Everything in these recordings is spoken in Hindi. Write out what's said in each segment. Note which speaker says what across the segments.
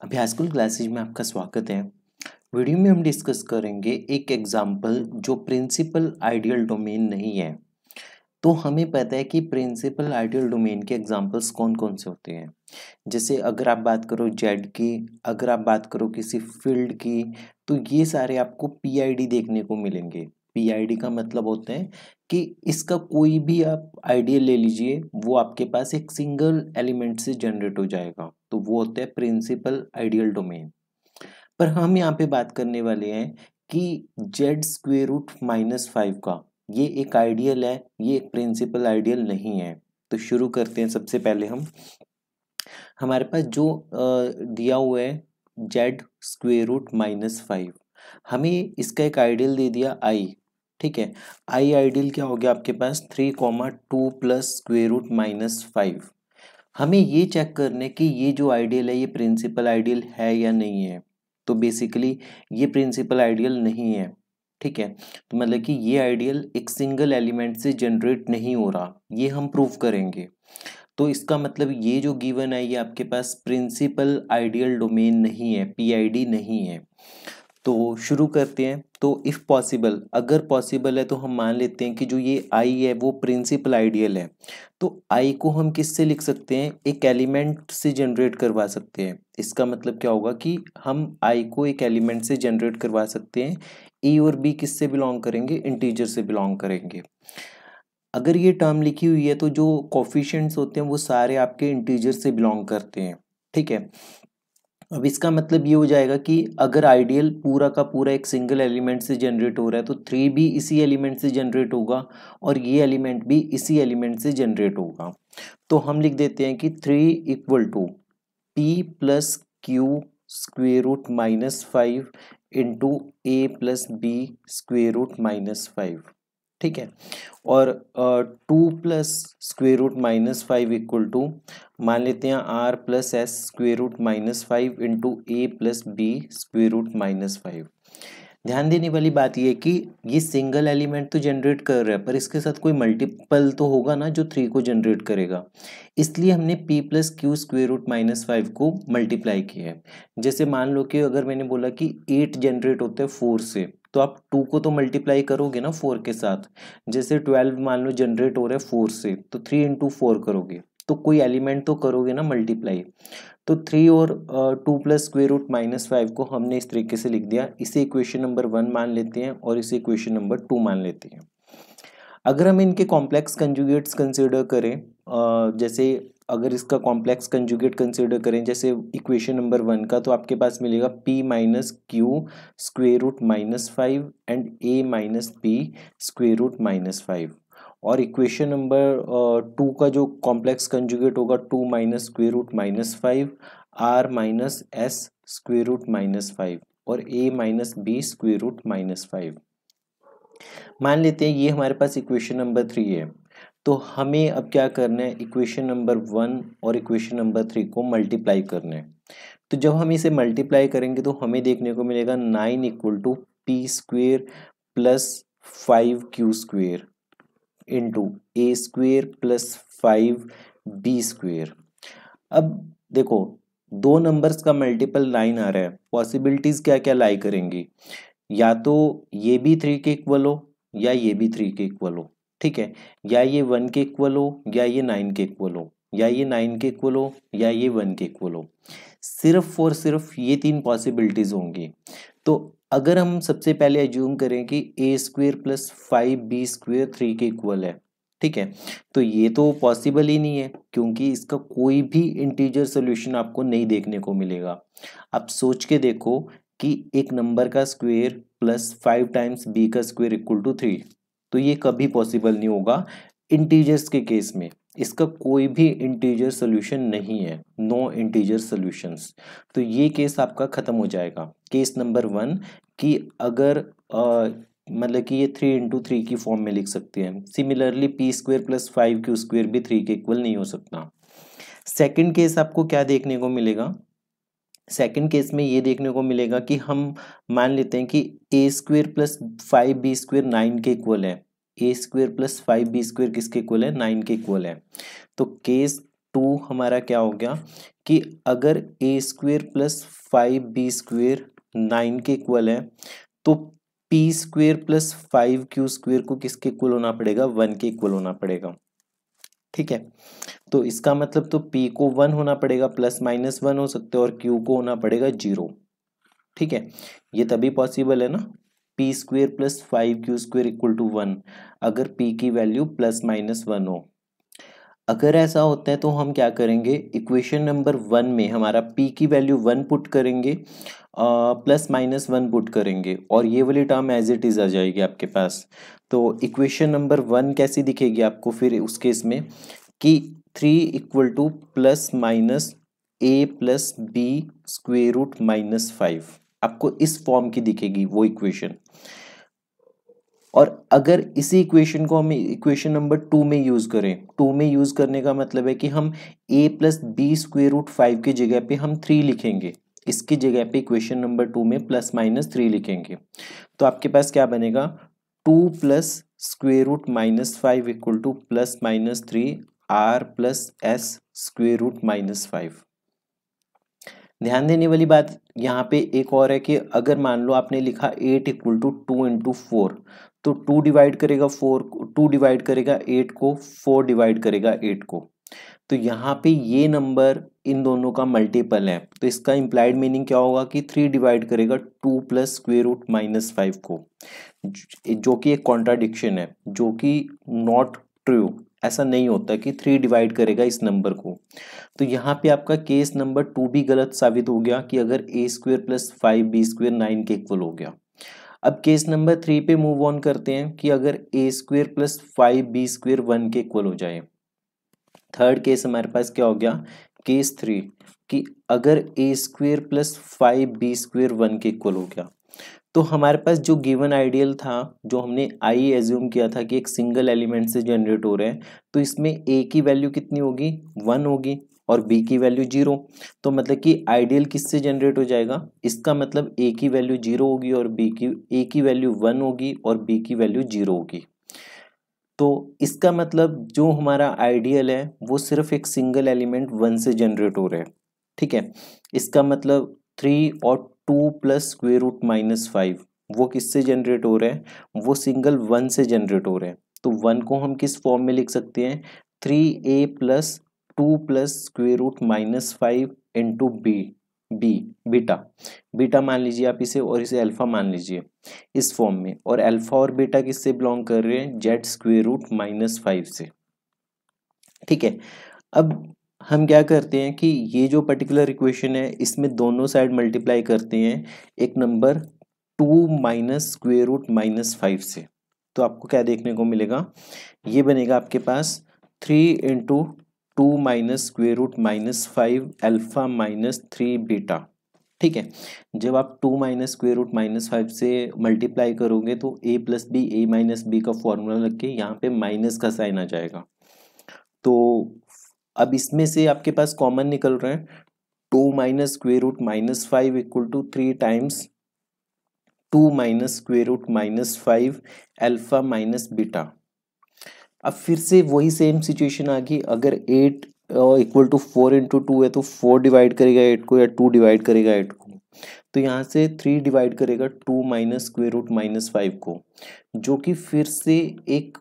Speaker 1: अभी हाईस्कूल क्लासेज में आपका स्वागत है। वीडियो में हम डिस्कस करेंगे एक एग्ज़ाम्पल जो प्रिंसिपल आइडियल डोमेन नहीं है। तो हमें पता है कि प्रिंसिपल आइडियल डोमेन के एग्जांपल्स कौन कौन से होते हैं। जैसे अगर आप बात करो जेड की, अगर आप बात करो किसी फ़ील्ड की तो ये सारे आपको पीआईडी देखने को मिलेंगे। पीआईडी का मतलब होता है कि इसका कोई भी आप आइडियल ले लीजिए, वो आपके पास एक सिंगल एलिमेंट से जनरेट हो जाएगा। वो होता है प्रिंसिपल आइडियल डोमेन पर हम यहाँ पे बात करने वाले हैं कि z square root minus five का, ये एक आइडियल है, ये एक प्रिंसिपल आइडियल नहीं है। तो शुरू करते हैं सबसे पहले हम। हमारे पास जो दिया हुआ है z square root minus five हमें इसका एक आइडियल दे दिया आई ठीक है? आई आइडियल क्या हो गया आपके पास? Three comma two plus square root minus five हमें ये चेक करने कि ये जो आइडियल है, ये प्रिंसिपल आइडियल है या नहीं है। तो बेसिकली ये प्रिंसिपल आइडियल नहीं है, ठीक है? तो मतलब कि ये आइडियल एक सिंगल एलिमेंट से जनरेट नहीं हो रहा, ये हम प्रूव करेंगे। तो इसका मतलब ये जो गिवन है, ये आपके पास प्रिंसिपल आइडियल डोमेन नहीं है पीआईडी नहीं है। तो शुरू करते हैं। तो इफ़ पॉसिबल अगर पॉसिबल है तो हम मान लेते हैं कि जो ये आई है, वो प्रिंसिपल आइडियल है। तो आई को हम किससे लिख सकते हैं? एक एलिमेंट से जनरेट करवा सकते हैं। इसका मतलब क्या होगा कि हम आई को एक एलिमेंट से जनरेट करवा सकते हैं। ए और बी किससे बिलोंग करेंगे? इंटीजर से बिलोंग करेंगे। अगर ये टर्म लिखी हुई है तो जो कॉफिशेंट्स होते हैं, वो सारे आपके इंटीजर से बिलोंग करते हैं। ठीक है? अब इसका मतलब ये हो जाएगा कि अगर आइडियल पूरा का पूरा एक सिंगल एलिमेंट से जनरेट हो रहा है तो थ्री भी इसी एलिमेंट से जनरेट होगा और ये एलिमेंट भी इसी एलिमेंट से जनरेट होगा। तो हम लिख देते हैं कि three equal to p plus q square root minus five into a plus b square root minus five ठीक है? और two plus square root minus five equal to, मान लेते हैं r plus s square root minus five into a plus b square root minus five. ध्यान देने वाली बात यह कि ये सिंगल एलिमेंट तो जनरेट कर रहा है, पर इसके साथ कोई मल्टीपल तो होगा ना जो थ्री को जनरेट करेगा। इसलिए हमने p plus q square root minus five को मल्टीप्लाई किया है। जैसे मान लो कि अगर मैंने बोला कि एट जनरेट होते हैं फोर से तो आप टू को तो मल्टीप्लाई करोगे ना फोर के साथ। जैसे ट्वेल्व मान लो जनरेट हो रहा है फोर से तो थ्री इंटू फोर करोगे। तो कोई एलिमेंट तो करोगे ना मल्टीप्लाई तो थ्री और two plus square root minus five को हमने इस तरीके से लिख दिया। इसे इक्वेशन नंबर वन मान लेते हैं और इसे इक्वेशन नंबर टू मान लेते हैं। अगर हम इनके कॉम्प्लेक्स कंजुगेट्स कंसिडर करें जैसे अगर इसका कॉम्प्लेक्स कंजुगेट कंसिडर करें, जैसे इक्वेशन नंबर वन का तो आपके पास मिलेगा p minus q square root minus five and a minus p square root minus five और इक्वेशन नंबर टू का जो कॉम्प्लेक्स कंजुगेट होगा two minus square root minus five r minus s square root minus five और a minus b square root minus five मान लेते हैं, ये हमारे पास इक्वेशन नंबर थ्री है। तो हमें अब क्या करना है? इक्वेशन नंबर वन और इक्वेशन नंबर थ्री को मल्टीप्लाई करना है। तो जब हम इसे मल्टीप्लाई करेंगे तो हमें देखने को मिलेगा nine equal to p square plus five q square into a square plus five b square अब देखो, दो नंबर्स का मल्टीपल नाइन आ रहा है। पॉसिबिलिटीज क्या क्या लाई करेंगी? या तो ये भी थ्री के इक्वल हो, या ये भी थ्री के इक्वल हो, ठीक है? या ये वन के इक्वल हो, या ये नाइन के इक्वल हो, या ये नाइन के इक्वल हो, या ये वन के इक्वल हो। सिर्फ़ और सिर्फ़ ये तीन पॉसिबिलिटीज होंगी। तो अगर हम सबसे पहले एज्यूम करें कि a square plus five b square three के इक्वल है, ठीक है? तो ये तो पॉसिबल ही नहीं है, क्योंकि इसका कोई भी इंटीजर सोल्यूशन आपको नहीं देखने को मिलेगा। आप सोच के देखो कि एक नंबर का square plus five times b का स्क्वेयर इक्वल टू थ्री तो ये कभी पॉसिबल नहीं होगा इंटीजर्स के केस में। इसका कोई भी इंटीजर सोल्यूशन नहीं है. नो इंटीजर सोल्यूशंस तो ये केस आपका ख़त्म हो जाएगा. केस नंबर वन कि अगर मतलब कि ये थ्री इंटू थ्री की फॉर्म में लिख सकते हैं. Similarly p square plus five q square भी थ्री के इक्वल नहीं हो सकता. सेकंड केस आपको क्या देखने को मिलेगा? सेकंड केस में ये देखने को मिलेगा कि हम मान लेते हैं कि a square plus five b square nine के इक्वल है. A square plus five b square किसके इक्वल है? नाइन के इक्वल है। तो केस टू हमारा क्या हो गया कि अगर a square plus five b square nine के इक्वल है तो p square plus five q square को किसके इक्वल होना पड़ेगा? वन के इक्वल होना पड़ेगा। ठीक है? तो इसका मतलब तो पी को वन होना पड़ेगा प्लस माइनस वन हो सकते हैं और क्यू को होना पड़ेगा ज़ीरो ठीक है? ये तभी पॉसिबल है ना? P square plus five q square equal to one अगर पी की वैल्यू प्लस माइनस वन हो। अगर ऐसा होता है तो हम क्या करेंगे? इक्वेशन नंबर वन में हमारा पी की वैल्यू वन पुट करेंगे प्लस माइनस वन पुट करेंगे, और ये वाली टर्म एज इट इज़ आ जाएगी आपके पास। तो इक्वेशन नंबर वन कैसी दिखेगी आपको फिर उस केस में? कि three equal to plus minus a plus b square root minus five आपको इस फॉर्म की दिखेगी वो इक्वेशन और अगर इसी इक्वेशन को हम इक्वेशन नंबर टू में यूज़ करें टू में यूज़ करने का मतलब है कि हम a plus b square root five की जगह पे हम थ्री लिखेंगे। इसकी जगह पे इक्वेशन नंबर टू में प्लस माइनस थ्री लिखेंगे। तो आपके पास क्या बनेगा? Two plus square root minus five equal to plus minus three r plus s square root minus five ध्यान देने वाली बात यहाँ पे एक और है कि अगर मान लो आपने लिखा eight equal to two into four तो टू डिवाइड करेगा फोर टू डिवाइड करेगा एट को फोर डिवाइड करेगा एट को। तो यहाँ पे ये नंबर इन दोनों का मल्टीपल है। तो इसका इम्प्लाइड मीनिंग क्या होगा कि थ्री डिवाइड करेगा two plus square root minus five को। जो कि एक कॉन्ट्राडिक्शन है, जो कि नॉट ट्रू ऐसा नहीं होता कि थ्री डिवाइड करेगा इस नंबर को। तो यहाँ पे आपका केस नंबर टू भी गलत साबित हो गया कि अगर a square plus five b square nine के इक्वल हो गया। अब केस नंबर थ्री पे मूव ऑन करते हैं कि अगर a square plus five b square one के इक्वल हो जाए। थर्ड केस हमारे पास क्या हो गया? केस थ्री कि अगर a square plus five b square one के इक्वल हो गया। तो हमारे पास जो गिवन आइडियल था, जो हमने आई एज्यूम किया था कि एक सिंगल एलिमेंट से जनरेट हो रहे हैं तो इसमें ए की वैल्यू कितनी होगी? वन होगी और बी की वैल्यू ज़ीरो तो मतलब कि आइडियल किससे जनरेट हो जाएगा? इसका मतलब ए की वैल्यू ज़ीरो होगी और बी की ए की वैल्यू वन होगी और बी की वैल्यू ज़ीरो होगी. तो इसका मतलब जो हमारा आइडियल है, वो सिर्फ़ एक सिंगल एलिमेंट वन से जनरेट हो रहा है. ठीक है? इसका मतलब थ्री और two plus square root minus five, वो किससे जनरेट हो रहे हैं? वो सिंगल वन से जनरेट हो रहे हैं। तो वन को हम किस फॉर्म में लिख सकते हैं? Three a plus two plus square root minus five into b b, beta. Beta मान लीजिए आप इसे और इसे अल्फ़ा मान लीजिए इस फॉर्म में। और अल्फ़ा और बीटा किससे बिलोंग कर रहे हैं? Z square root minus five से। ठीक है? अब हम क्या करते हैं कि ये जो पर्टिकुलर इक्वेशन है, इसमें दोनों साइड मल्टीप्लाई करते हैं, एक number two minus square root minus five से। तो आपको क्या देखने को मिलेगा? ये बनेगा आपके पास three into two minus square root minus five alpha minus three beta ठीक है? जब आप two minus square root minus five से मल्टीप्लाई करोगे तो A plus B A minus B का फॉर्मूला लग के यहाँ पे माइनस का साइन आ जाएगा। तो अब इसमें से आपके पास कॉमन निकल रहे हैं। Two minus square root minus five equal to three times two minus square root minus five alpha minus beta अब फिर से वही सेम सिचुएशन आ गई। अगर eight equal to four into two है तो फोर डिवाइड करेगा एट को या टू डिवाइड करेगा एट को। तो यहाँ से थ्री डिवाइड करेगा two minus square root minus five को, जो कि फिर से एक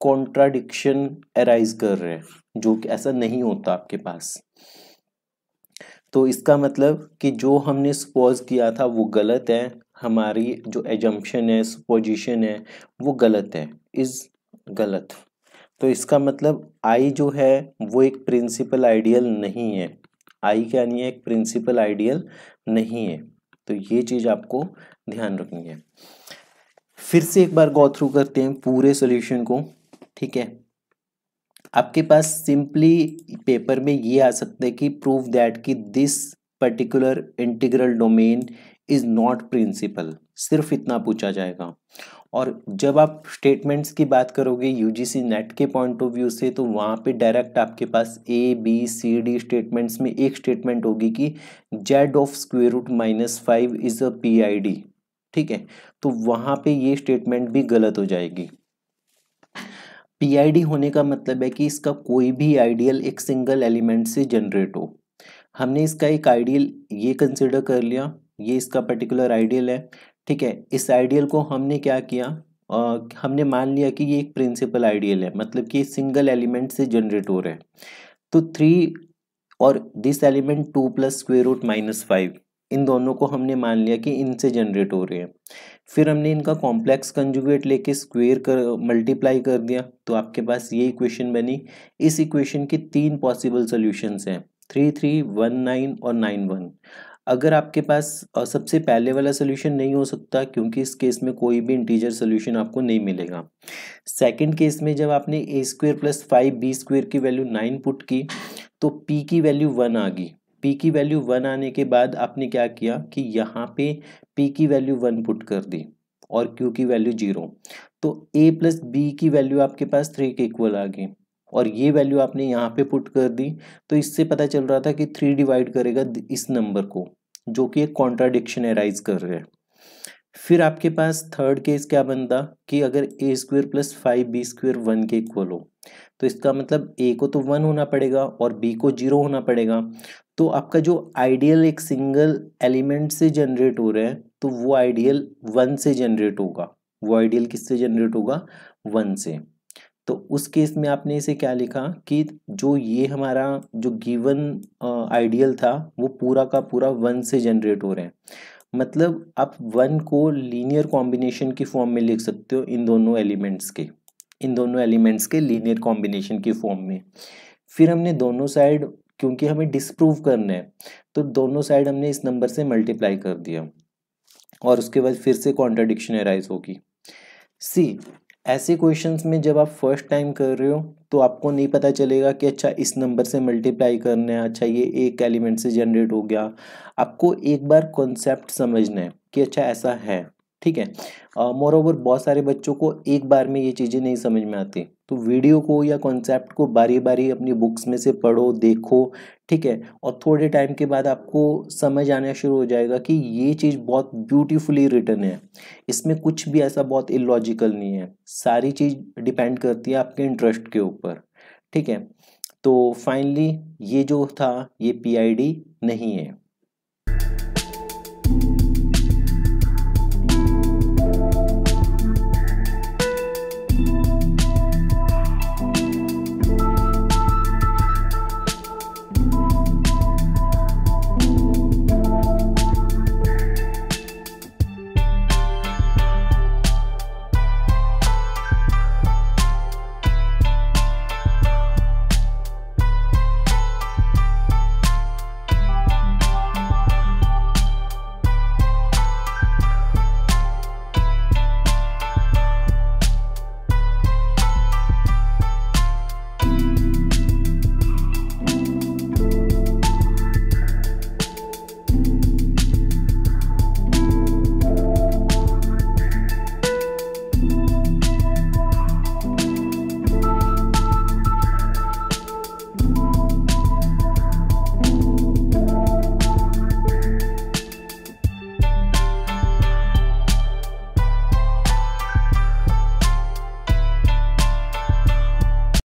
Speaker 1: कॉन्ट्राडिक्शन अराइज कर रहे हैं, जो कि ऐसा नहीं होता आपके पास। तो इसका मतलब कि जो हमने सपोज़ किया था वो गलत है, हमारी जो एजम्पन है सपोजिशन है, वो गलत है इज़ गलत। तो इसका मतलब आई जो है, वो एक प्रिंसिपल आइडियल नहीं है। आई क्या नहीं है? एक प्रिंसिपल आइडियल नहीं है। तो ये चीज़ आपको ध्यान रखनी है। फिर से एक बार गो थ्रू करते हैं पूरे सॉल्यूशन को। ठीक है? आपके पास सिंपली पेपर में ये आ सकता है कि प्रूव दैट कि this particular integral domain is not principal सिर्फ़ इतना पूछा जाएगा। और जब आप स्टेटमेंट्स की बात करोगे यूजीसी नेट के पॉइंट ऑफ़ व्यू से तो वहाँ पे डायरेक्ट आपके पास A B C D statements में एक स्टेटमेंट होगी कि Z of square root minus five is a P I D ठीक है? तो वहाँ पे ये स्टेटमेंट भी गलत हो जाएगी। पीआईडी होने का मतलब है कि इसका कोई भी आइडियल एक सिंगल एलिमेंट से जनरेट हो। हमने इसका एक आइडियल ये कंसिडर कर लिया ये इसका पर्टिकुलर आइडियल है ठीक है? इस आइडियल को हमने क्या किया? आ, हमने मान लिया कि ये एक प्रिंसिपल आइडियल है मतलब कि सिंगल एलिमेंट से जनरेट हो रहा है। तो थ्री और this element two plus square root minus five इन दोनों को हमने मान लिया कि इनसे जनरेट हो रहे हैं। फिर हमने इनका कॉम्प्लेक्स कंजुगेट लेके स्क्वेयर कर मल्टीप्लाई कर दिया तो आपके पास ये इक्वेशन बनी। इस इक्वेशन के तीन पॉसिबल सोल्यूशंस हैं थ्री थ्री वन नाइन और नाइन वन अगर आपके पास सबसे पहले वाला सोल्यूशन नहीं हो सकता, क्योंकि इस केस में कोई भी इंटीजर सोल्यूशन आपको नहीं मिलेगा। सेकेंड केस में जब आपने A square plus five B square की वैल्यू नाइन पुट की तो पी की वैल्यू वन आ गई। पी की वैल्यू वन आने के बाद आपने क्या किया कि यहाँ पे पी की वैल्यू वन पुट कर दी और क्यू की वैल्यू ज़ीरो तो ए प्लस बी की वैल्यू आपके पास थ्री के इक्वल आ गई और ये वैल्यू आपने यहाँ पे पुट कर दी। तो इससे पता चल रहा था कि थ्री डिवाइड करेगा इस नंबर को, जो कि एक कॉन्ट्राडिक्शन एराइज कर रहे हैं। फिर आपके पास थर्ड केस क्या बनता कि अगर A square plus five B square one के इक्वल हो। तो इसका मतलब ए को तो वन होना पड़ेगा और बी को ज़ीरो होना पड़ेगा। तो आपका जो आइडियल एक सिंगल एलिमेंट से जनरेट हो रहा है तो वो आइडियल वन से जनरेट होगा। वो आइडियल किससे जनरेट होगा? वन से। तो उस केस में आपने इसे क्या लिखा कि जो ये हमारा, जो गिवन आइडियल था, वो पूरा का पूरा वन से जनरेट हो रहे हैं। मतलब आप वन को लीनियर कॉम्बिनेशन की फॉर्म में लिख सकते हो इन दोनों एलिमेंट्स के। इन दोनों एलिमेंट्स के लीनियर कॉम्बिनेशन की फॉर्म में। फिर हमने दोनों साइड क्योंकि हमें डिसप्रूव करना है तो दोनों साइड हमने इस नंबर से मल्टीप्लाई कर दिया। और उसके बाद फिर से कॉन्ट्राडिक्शन एराइज होगी। सी ऐसे क्वेश्चंस में जब आप फ़र्स्ट टाइम कर रहे हो तो आपको नहीं पता चलेगा कि अच्छा इस नंबर से मल्टीप्लाई करना है अच्छा ये एक एलिमेंट से जनरेट हो गया। आपको एक बार कॉन्सेप्ट समझना है कि अच्छा ऐसा है। ठीक है? मोर ओवर बहुत सारे बच्चों को एक बार में ये चीज़ें नहीं समझ में आती। तो वीडियो को या कॉन्सेप्ट को बारी बारी अपनी बुक्स में से पढ़ो, देखो, ठीक है? और थोड़े टाइम के बाद आपको समझ आना शुरू हो जाएगा कि ये चीज़ बहुत ब्यूटीफुली रिटर्न है। इसमें कुछ भी ऐसा बहुत इलॉजिकल नहीं है। सारी चीज़ डिपेंड करती है आपके इंटरेस्ट के ऊपर। ठीक है? तो फाइनली ये जो था, ये पीआईडी नहीं है।